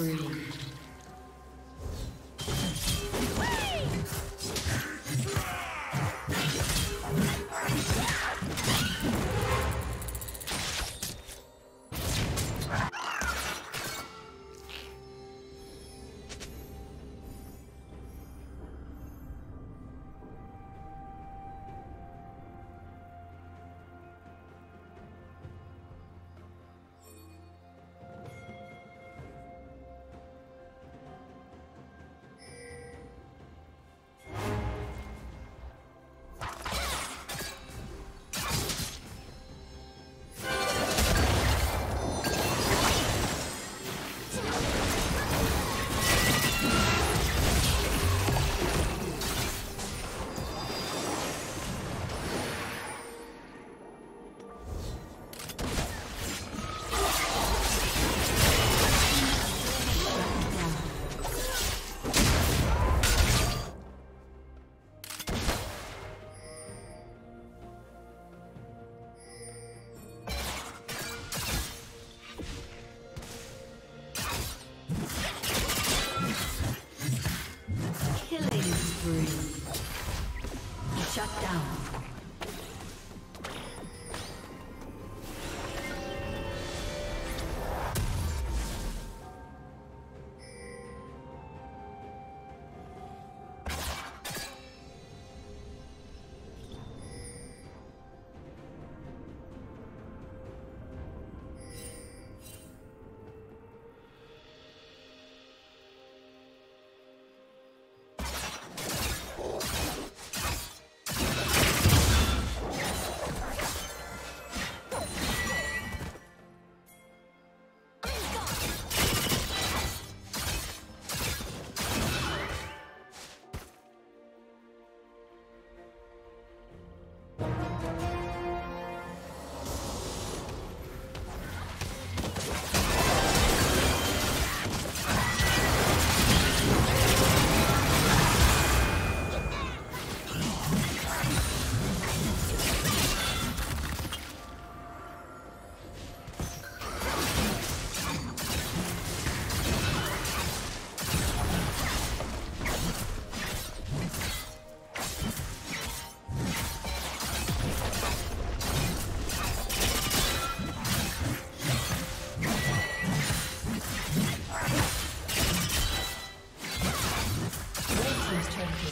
Killing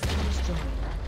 Been destroyed.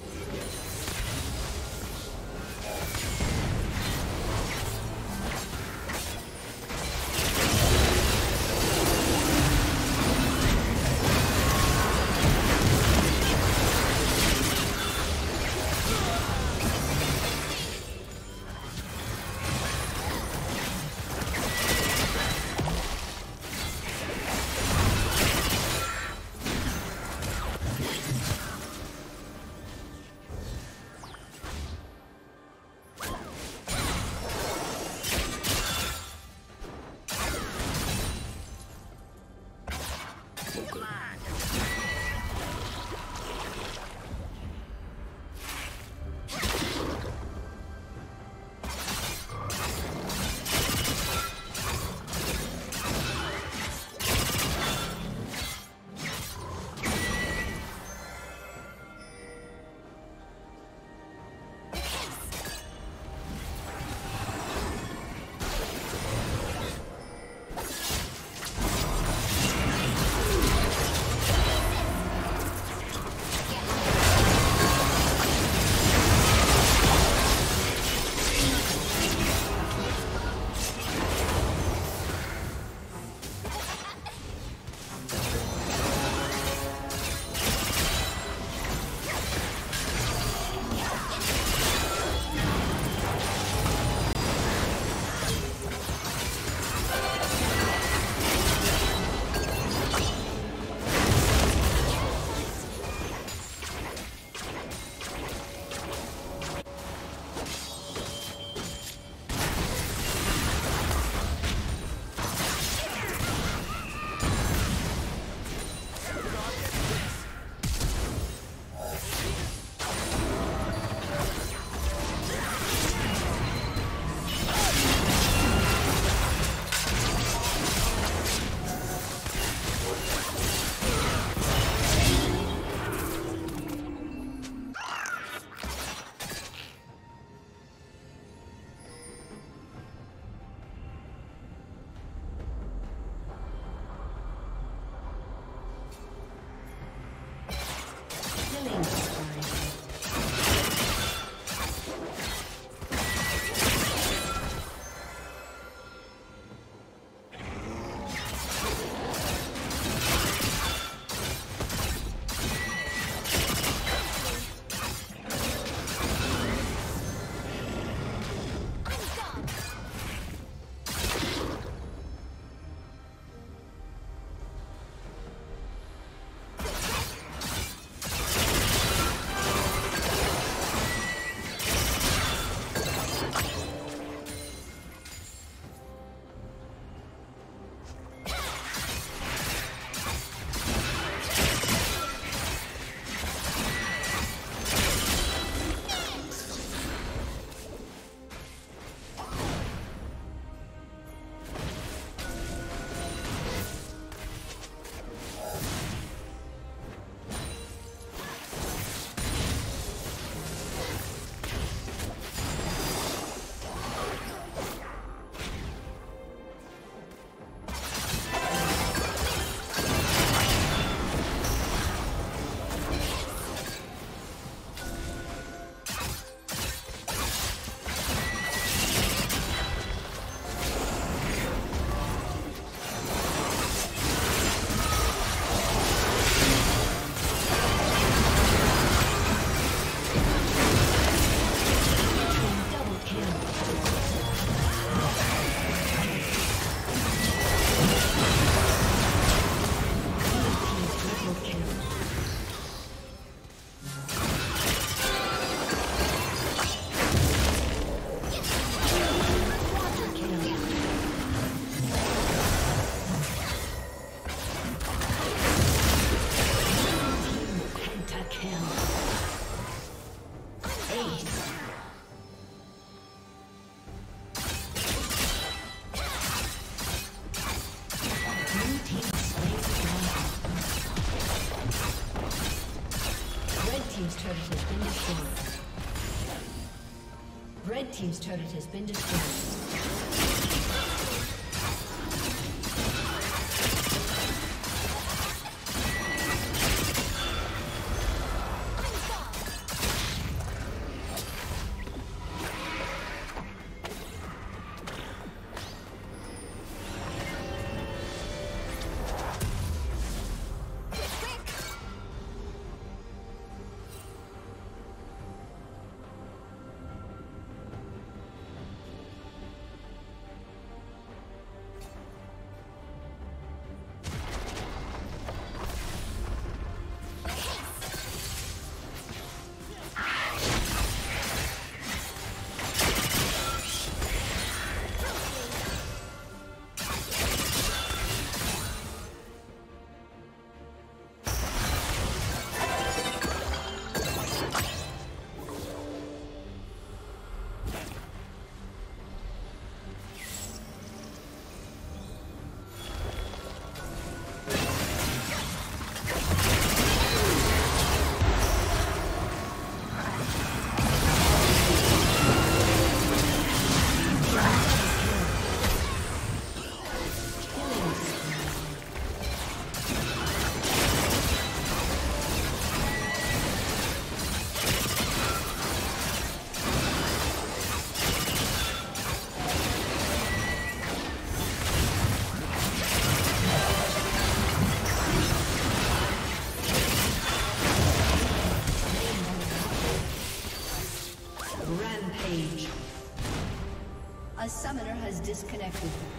Disconnected.